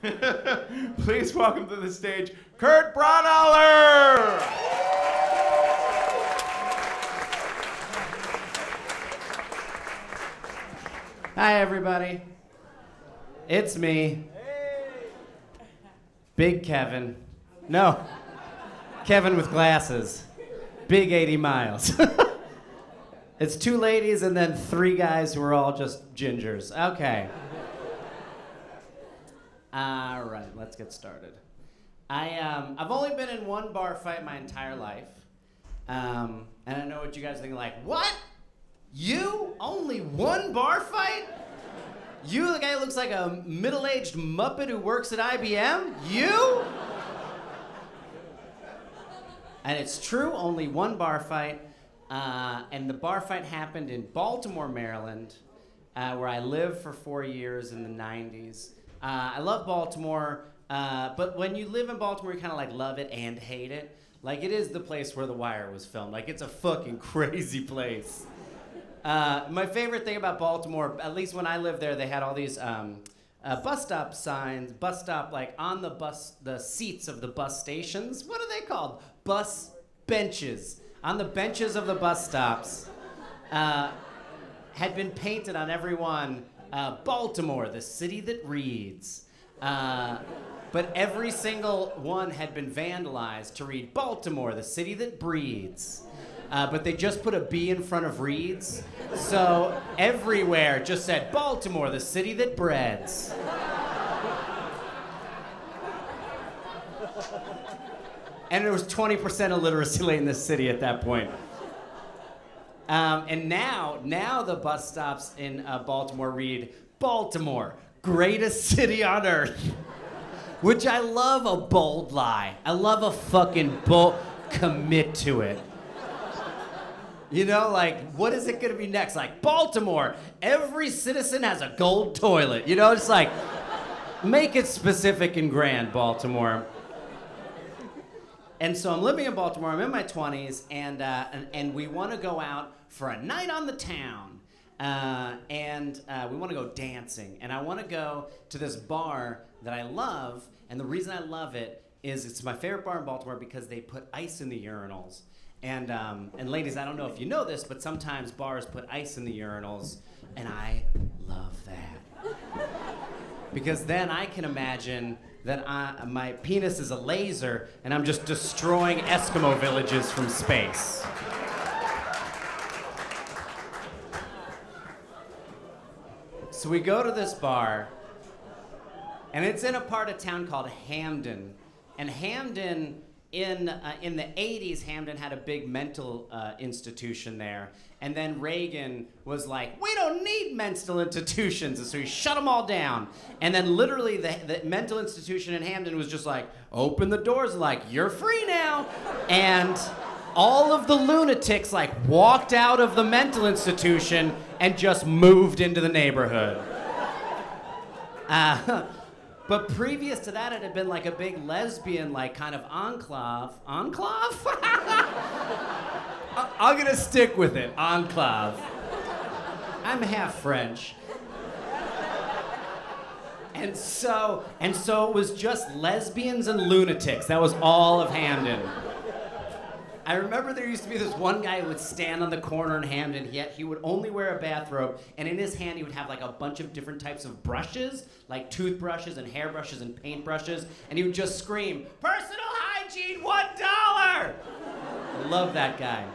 Please welcome to the stage Kurt Braunohler. Hi, everybody. It's me. Big Kevin. No, Kevin with glasses. Big 80 miles. it's two ladies and then three guys who are all just gingers. Okay. All right, let's get started. I, um, I've only been in one bar fight my entire life. Um, and I know what you guys are thinking like, what? You? Only one bar fight? You, the guy who looks like a middle aged Muppet who works at IBM? You? and it's true, only one bar fight. Uh, and the bar fight happened in Baltimore, Maryland, uh, where I lived for four years in the 90s. Uh, I love Baltimore, uh, but when you live in Baltimore, you kind of like love it and hate it. Like, it is the place where The Wire was filmed. Like, it's a fucking crazy place. Uh, my favorite thing about Baltimore, at least when I lived there, they had all these um, uh, bus stop signs, bus stop like on the bus, the seats of the bus stations. What are they called? Bus benches. On the benches of the bus stops, uh, had been painted on every one. Uh, Baltimore, the city that reads. Uh, but every single one had been vandalized to read Baltimore, the city that breeds. Uh, but they just put a B in front of reads. So everywhere just said Baltimore, the city that breads. And there was 20% illiteracy rate in this city at that point. Um, and now, now the bus stops in uh, Baltimore read Baltimore, greatest city on earth. Which I love a bold lie. I love a fucking bold commit to it. You know, like, what is it gonna be next? Like, Baltimore, every citizen has a gold toilet. You know, it's like, make it specific and grand, Baltimore. And so I'm living in Baltimore, I'm in my 20s, and, uh, and, and we wanna go out for a night on the town. Uh, and uh, we wanna go dancing. And I wanna go to this bar that I love, and the reason I love it is it's my favorite bar in Baltimore because they put ice in the urinals. And, um, and ladies, I don't know if you know this, but sometimes bars put ice in the urinals, and I love that. because then I can imagine that I, my penis is a laser and I'm just destroying Eskimo villages from space. So we go to this bar, and it's in a part of town called Hampden. And Hampden, in, uh, in the 80s, Hampden had a big mental uh, institution there. And then Reagan was like, we don't need mental institutions. And so he shut them all down. And then literally the, the mental institution in Hampden was just like, open the doors, like, you're free now. And all of the lunatics like walked out of the mental institution and just moved into the neighborhood. Uh, but previous to that, it had been like a big lesbian, like kind of enclave. Enclave? I- I'm gonna stick with it. Enclave. I'm half French. And so, and so it was just lesbians and lunatics. That was all of Hampden. I remember there used to be this one guy who would stand on the corner in Hampden. He, had, he would only wear a bathrobe, and in his hand he would have like a bunch of different types of brushes, like toothbrushes and hairbrushes and paintbrushes, and he would just scream, "Personal hygiene, one dollar!" Love that guy.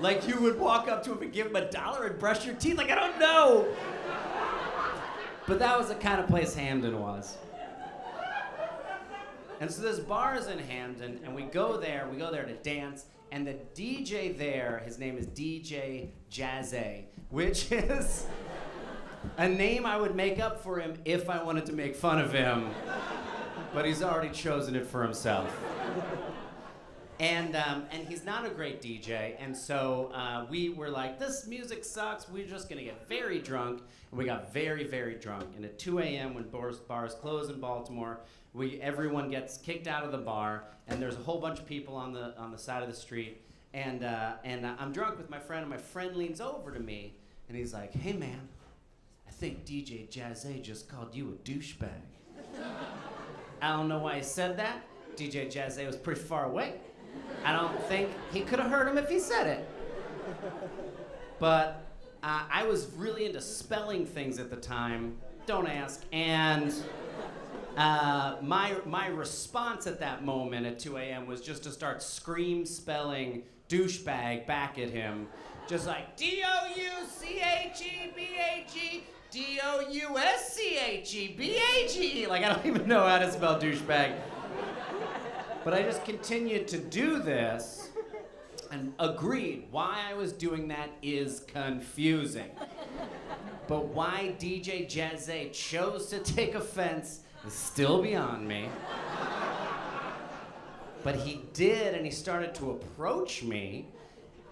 Like you would walk up to him and give him a dollar and brush your teeth. Like I don't know. But that was the kind of place Hampden was. And so this bar is in Hampden, and we go there, we go there to dance, and the DJ there, his name is DJ Jazzy, which is a name I would make up for him if I wanted to make fun of him. But he's already chosen it for himself. And, um, and he's not a great DJ, and so uh, we were like, this music sucks, we're just gonna get very drunk. And we got very, very drunk. And at 2 a.m., when bars, bars close in Baltimore, we, everyone gets kicked out of the bar, and there's a whole bunch of people on the, on the side of the street. And, uh, and I'm drunk with my friend, and my friend leans over to me, and he's like, hey man, I think DJ Jazzy just called you a douchebag. I don't know why he said that. DJ Jazzy was pretty far away. I don't think he could have heard him if he said it. But uh, I was really into spelling things at the time. Don't ask. And uh, my my response at that moment at 2 a.m. was just to start scream spelling douchebag back at him, just like D O U C H E B A G D O U S C H E B A G. Like I don't even know how to spell douchebag. But I just continued to do this and agreed why I was doing that is confusing. But why DJ Jazzy chose to take offense is still beyond me. But he did, and he started to approach me,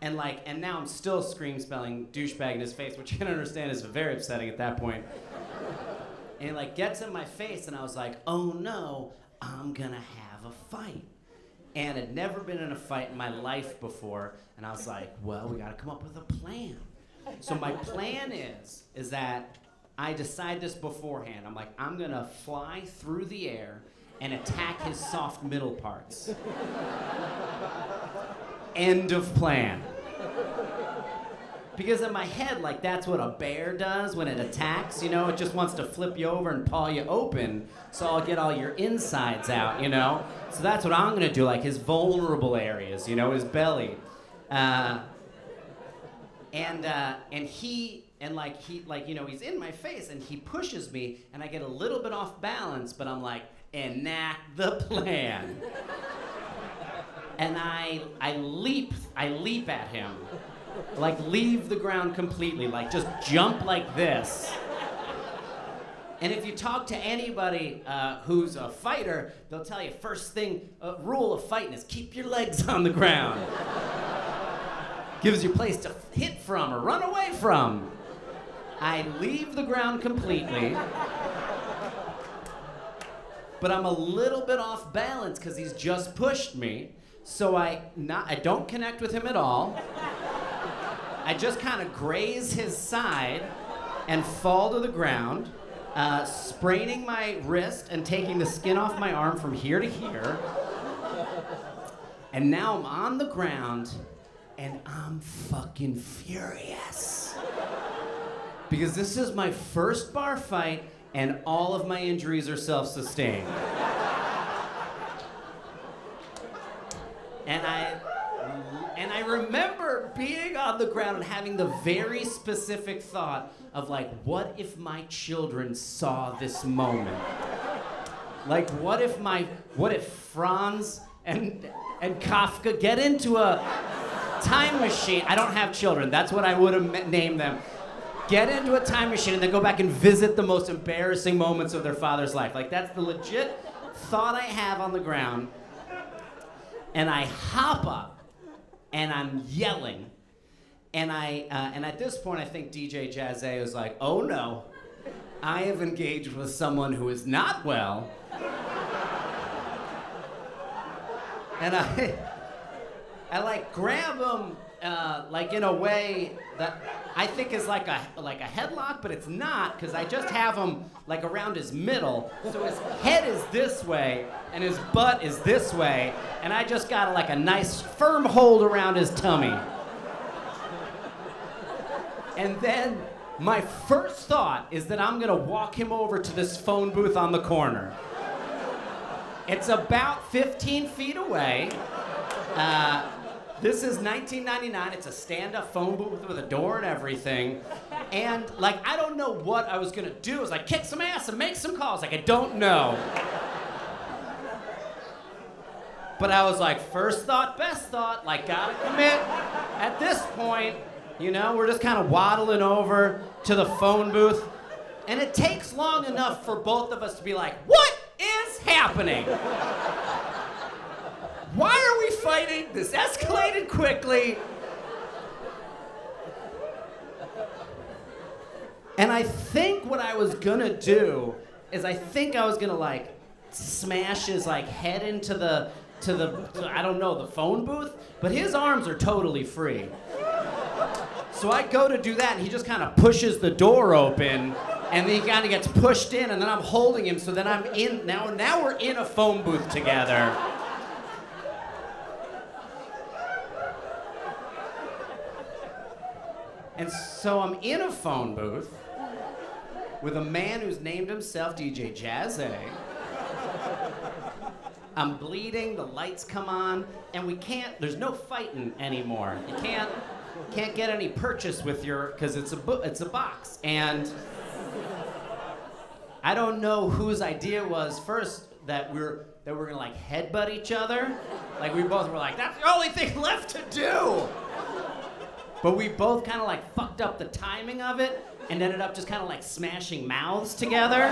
and like, and now I'm still scream spelling douchebag in his face, which you can understand is very upsetting at that point. And he like gets in my face, and I was like, oh no, I'm gonna have a fight. And had never been in a fight in my life before, and I was like, well, we gotta come up with a plan. So my plan is, is that I decide this beforehand. I'm like, I'm gonna fly through the air and attack his soft middle parts. End of plan. Because in my head, like that's what a bear does when it attacks, you know, it just wants to flip you over and paw you open, so I'll get all your insides out, you know? So that's what I'm gonna do, like his vulnerable areas, you know, his belly. Uh, and uh, and he and like he like you know he's in my face and he pushes me and I get a little bit off balance, but I'm like enact the plan. and I I leap I leap at him, like leave the ground completely, like just jump like this. And if you talk to anybody uh, who's a fighter, they'll tell you first thing uh, rule of fighting is keep your legs on the ground gives you a place to hit from or run away from. I leave the ground completely, but I'm a little bit off balance because he's just pushed me. So I not I don't connect with him at all. I just kind of graze his side and fall to the ground, uh, spraining my wrist and taking the skin off my arm from here to here. And now I'm on the ground and I'm fucking furious. Because this is my first bar fight, and all of my injuries are self sustained. and I. And I remember being on the ground and having the very specific thought of like, what if my children saw this moment? Like, what if my, what if Franz and and Kafka get into a time machine. I don't have children. That's what I would have named them. Get into a time machine and then go back and visit the most embarrassing moments of their father's life. Like that's the legit thought I have on the ground. And I hop up and I'm yelling. And I uh, and at this point I think DJ Jazzy was like, "Oh no, I have engaged with someone who is not well." and I I like grab him uh, like in a way that I think is like a like a headlock, but it's not because I just have him like around his middle, so his head is this way and his butt is this way, and I just got like a nice firm hold around his tummy. And then my first thought is that I'm gonna walk him over to this phone booth on the corner. It's about 15 feet away. Uh, this is 1999. It's a stand-up phone booth with a door and everything. And like, I don't know what I was gonna do. I was like, kick some ass and make some calls. Like, I don't know. But I was like, first thought, best thought. Like, gotta commit. At this point, you know, we're just kind of waddling over to the phone booth. And it takes long enough for both of us to be like, what is happening? Why are we fighting? This escalated quickly. And I think what I was gonna do is I think I was gonna like smash his like head into the to the I don't know the phone booth, but his arms are totally free. So I go to do that, and he just kind of pushes the door open, and then he kind of gets pushed in, and then I'm holding him. So then I'm in now. Now we're in a phone booth together. And so I'm in a phone booth with a man who's named himself DJ Jazzy. I'm bleeding, the lights come on, and we can't, there's no fighting anymore. You can't can't get any purchase with your because it's a bo- it's a box. And I don't know whose idea was first that we're that we're gonna like headbutt each other. Like we both were like, that's the only thing left to do. But we both kind of like fucked up the timing of it and ended up just kind of like smashing mouths together.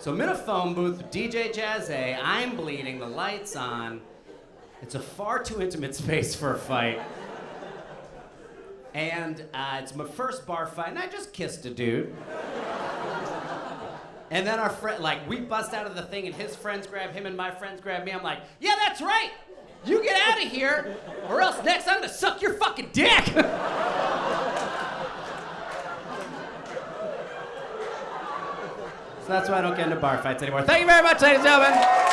So I'm in a phone booth DJ Jazzy. I'm bleeding, the lights on. It's a far too intimate space for a fight. And uh, it's my first bar fight, and I just kissed a dude. And then our friend, like, we bust out of the thing, and his friends grab him, and my friends grab me. I'm like, yeah, that's right. You get out of here, or else next I'm gonna suck your fucking dick. so that's why I don't get into bar fights anymore. Thank you very much, ladies and gentlemen.